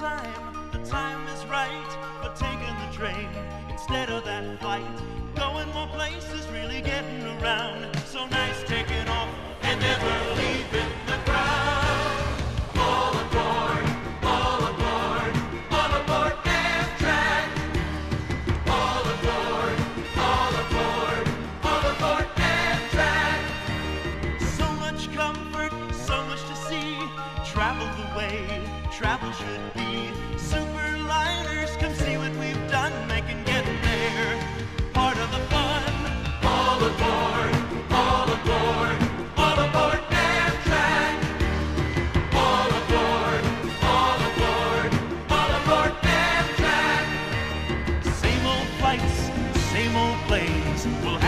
time, the time is right for taking the train instead of that flight. Going more places, really getting around. way travel should be. Superliners, come see what we've done, they can get there. Part of the fun. All aboard, all aboard, all aboard Amtrak. All aboard, all aboard, all aboard Amtrak. Same old flights, same old planes. We'll